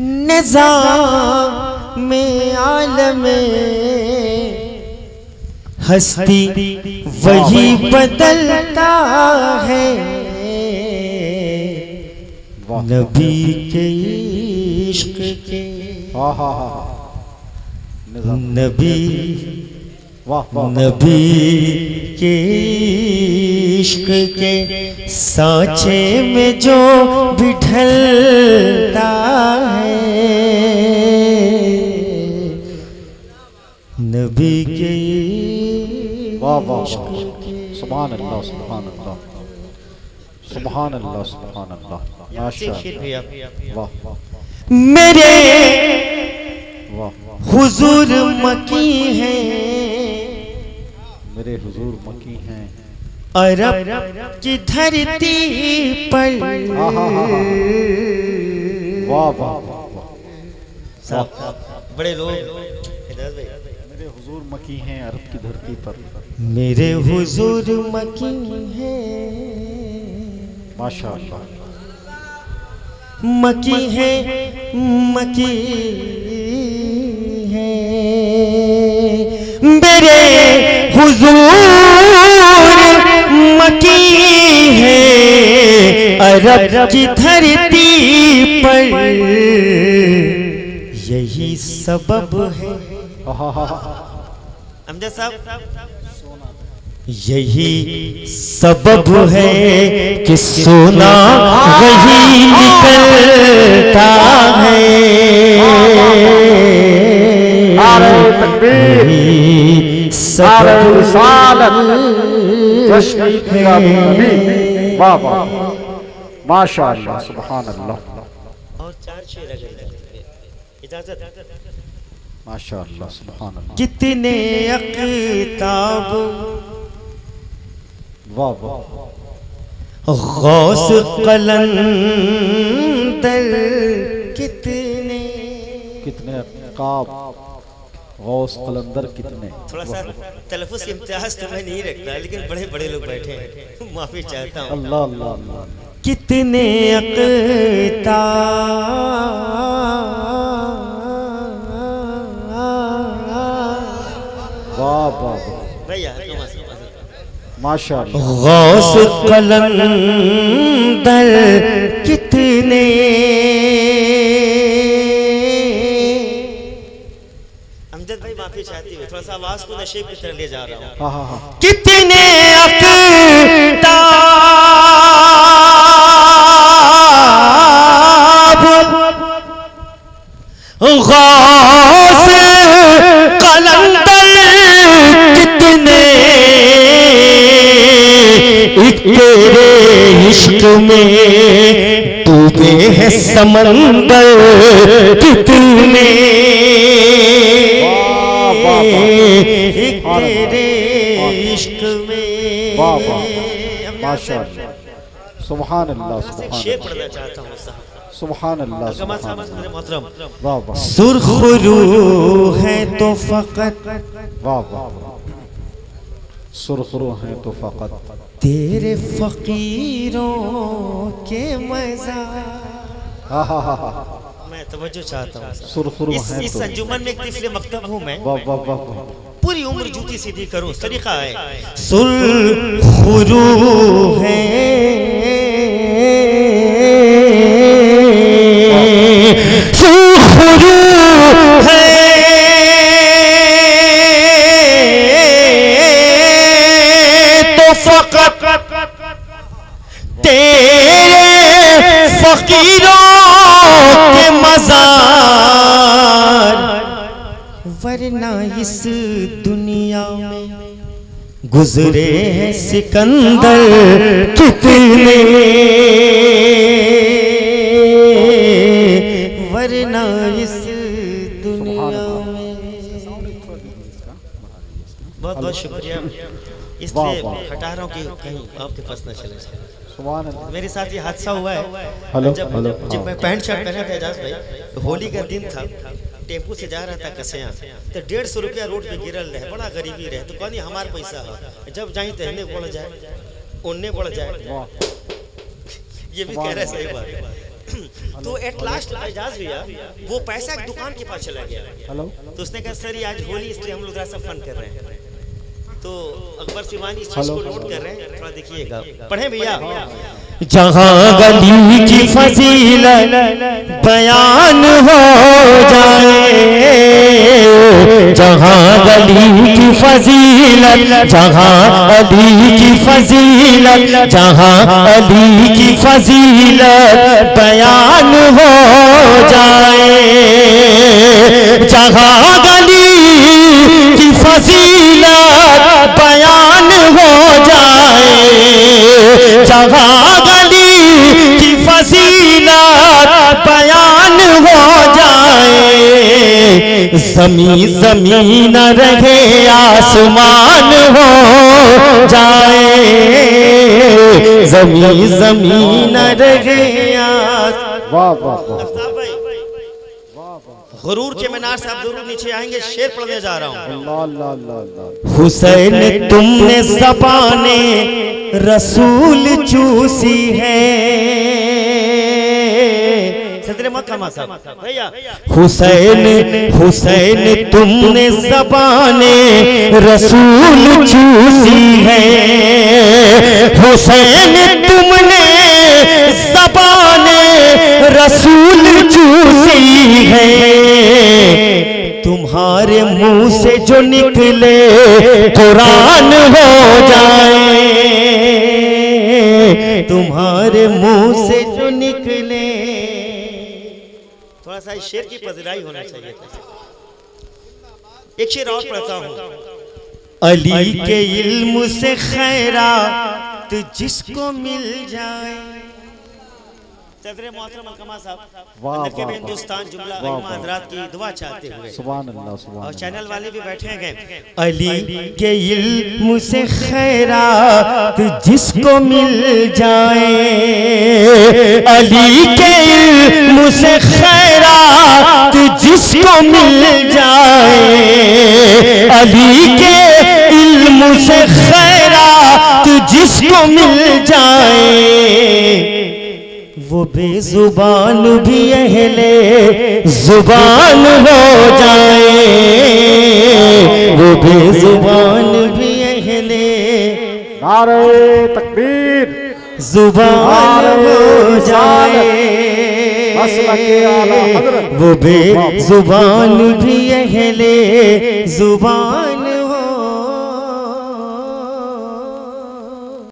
निज़ाम में आलम हस्ती वही बदलता है। नबी के इश्क के नबी नबी के इश्क के सांचे में जो बिठलता है वाह वाह इश्क वाह सुभान अल्लाह सुभान अल्लाह सुभान अल्लाह सुभान अल्लाह माशा वाह वाह मेरे वाह। हुजूर मकी है। मेरे हुजूर मकी हैं। अरब की धरती पर। वाह वाह वाह वाह। साहब बड़े लोग। मेरे हुजूर मकी हैं अरब की धरती पर। मेरे हुजूर मकी है। माशा मकी है मकी है। मेरे हुजूर मकी है। अरब की धरती पर। यही सबब है। अमजद साहब। यही सबब है कि सोना वही निकलता है। माशा अल्लाह और चार अगर इजाज़त। माशा अल्लाह सुभान अल्लाह कितने अकताब। वाह वाह गौस कलंदर कितने। कितने काब गौस कलंदर कितने। थोड़ा सा तलफुज इम्तियाज़ तो मैं नहीं रखता लेकिन बड़े बड़े लोग बैठे हैं। माफ़ी चाहता हूँ। अल्लाह अल्लाह अल्लाह। कितने अकता माशा गौस कलंदर कितने? अमजद भाई माफ़ी चाहती हूँ थोड़ा सा आवाज़ को नशे की तरह ले जा रहा हूँ। हाँ हाँ हाँ। कितने अकताब डूबे हैं समंदर कितने। तेरे इश्क में। वाह अल्लाह सुभान अल्लाह सुभान अल्लाह पढ़ना चाहता हूँ सुभान अल्लाह है तो फकत वाह वाह। सुरखरू हैं तो फकत। तेरे फकीरों के मज़ा। हाँ हाँ हाँ हाँ। मैं तवज्जो चाहता हूँ सुरखरू इस हैं इस तो। अंजुमन में एक मकतब हूँ मैं? वाह वाह वाह वाह। पूरी उम्र जूती सीधी करो तरीका है। सुरखरू है। फकीरों के मजार। वरना इस दुनिया में गुजरे हैं सिकंदर कितने। वरना इसलिए। हटा रहा हूँ कि कहीं आपके पास न चले। जाए मेरे साथ ये हादसा हुआ है। हेलो, जब हेलो, जब हाँ। मैं पैंट शर्ट पहना था एजाज भाई तो होली का दिन था टेंपू से जा रहा था कसया तो डेढ़ सौ रुपया रोड पे गिरल रहे बड़ा गरीबी रहे तो कहनी हमारे पैसा है? जब जाई तो हमें बढ़ जाए उनने बढ़ जाए। ये भी कह रहे सही बात है। तो एट लास्ट एजाज भैया वो पैसा एक दुकान के पास चला गया। हेलो। तो उसने कहा सर ये आज होली इसलिए हम लोग फन कर रहे हैं। तो अकबर सिवानी इस चीज़ को नोट कर रहे हैं। थोड़ा देखिएगा। पढ़े भैया। जहाँ गली की फजीलत बयान हो जाए जहाँ गली की फजीलत जहाँ अली की फजीलत जहाँ अली की फजीलत बयान हो जाए जहाँ गली की फजीलत गली की फजीलत बयान हो जाए। जमी ज़मीन रहे, आसमान हो जाए। जमी ज़मीन रहे वाह वाह। गुरूर के मीनार से आप ज़रूर नीचे आएँगे शेर पढ़ने जा रहा हूँ। हुसैन तुमने जबाने रसूल चूसी है। भैया। हुसैन हुसैन तुमने जबाने रसूल चूसी है। हुसैन तुमने जबाने रसूल चूसी है। तुम्हारे मुँह से जो निकले कुरान हो जाए। तुम्हारे मुँह से जो निकले। थोड़ा सा शेर की पजराई होना चाहिए एक शेर और पढ़ता हूँ। अली के इल्म से खैरात जिसको मिल जाए। मोहतरम अलकमा साहब के हिंदुस्तान जुमला हजरात की दुआ चाहते हुए। सुभान अल्लाह सुभान और चैनल वाले भी बैठे हैं। अली के इल्म से खैरात जिसको मिल जाए। अली के इल्म से खैरात जिसको मिल जाए। अली के इल्म से खैरात जिसको मिल जाए। बेजुबान भी अहले ज़ुबान हो जाए। वो बेजुबान भी अहले। नारे तकबीर। ज़ुबान हो जाए। वो बेजुबान भी अहले ज़ुबान